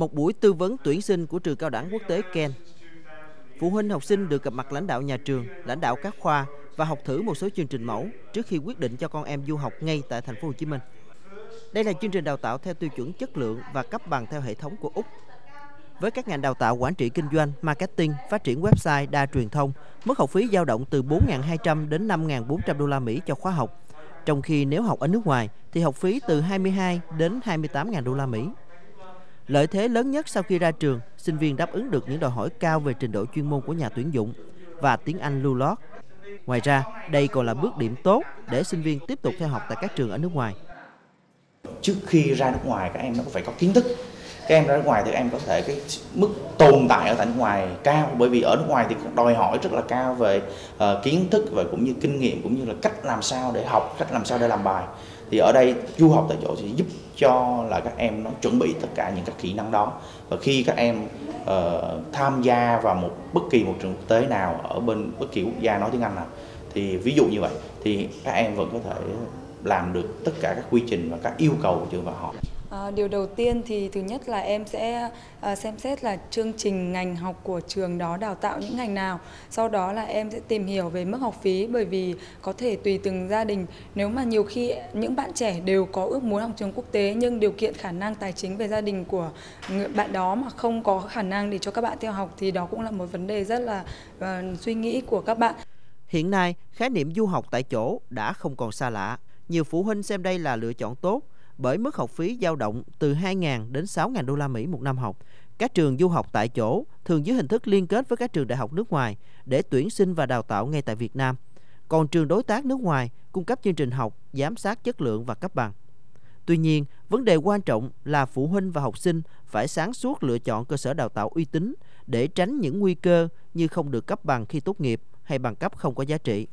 một buổi tư vấn tuyển sinh của trường cao đẳng quốc tế Ken. Phụ huynh học sinh được gặp mặt lãnh đạo nhà trường, lãnh đạo các khoa và học thử một số chương trình mẫu trước khi quyết định cho con em du học ngay tại thành phố Hồ Chí Minh. Đây là chương trình đào tạo theo tiêu chuẩn chất lượng và cấp bằng theo hệ thống của Úc. Với các ngành đào tạo quản trị kinh doanh, marketing, phát triển website, đa truyền thông, mức học phí dao động từ 4.200 đến 5.400 đô la Mỹ cho khóa học. Trong khi nếu học ở nước ngoài thì học phí từ 22 đến 28.000 đô la Mỹ. Lợi thế lớn nhất sau khi ra trường, sinh viên đáp ứng được những đòi hỏi cao về trình độ chuyên môn của nhà tuyển dụng và tiếng Anh lưu lót. Ngoài ra, đây còn là bước điểm tốt để sinh viên tiếp tục theo học tại các trường ở nước ngoài. Trước khi ra nước ngoài các em nó phải có kiến thức. Các em ra nước ngoài thì em có thể cái mức tồn tại ở tại nước ngoài cao bởi vì ở nước ngoài thì đòi hỏi rất là cao về uh, kiến thức và cũng như kinh nghiệm cũng như là cách làm sao để học, cách làm sao để làm bài. Thì ở đây du học tại chỗ sẽ giúp cho là các em nó chuẩn bị tất cả những các kỹ năng đó. Và khi các em uh, tham gia vào một bất kỳ một trường quốc tế nào ở bên bất kỳ quốc gia nói tiếng Anh nào thì ví dụ như vậy thì các em vẫn có thể làm được tất cả các quy trình và các yêu cầu của trường và họ À, điều đầu tiên thì thứ nhất là em sẽ à, xem xét là chương trình ngành học của trường đó đào tạo những ngành nào. Sau đó là em sẽ tìm hiểu về mức học phí bởi vì có thể tùy từng gia đình. Nếu mà nhiều khi những bạn trẻ đều có ước muốn học trường quốc tế nhưng điều kiện khả năng tài chính về gia đình của bạn đó mà không có khả năng để cho các bạn theo học thì đó cũng là một vấn đề rất là à, suy nghĩ của các bạn. Hiện nay, khái niệm du học tại chỗ đã không còn xa lạ. Nhiều phụ huynh xem đây là lựa chọn tốt bởi mức học phí dao động từ 2.000 đến 6.000 đô la Mỹ một năm học. Các trường du học tại chỗ thường dưới hình thức liên kết với các trường đại học nước ngoài để tuyển sinh và đào tạo ngay tại Việt Nam. Còn trường đối tác nước ngoài cung cấp chương trình học, giám sát chất lượng và cấp bằng. Tuy nhiên, vấn đề quan trọng là phụ huynh và học sinh phải sáng suốt lựa chọn cơ sở đào tạo uy tín để tránh những nguy cơ như không được cấp bằng khi tốt nghiệp hay bằng cấp không có giá trị.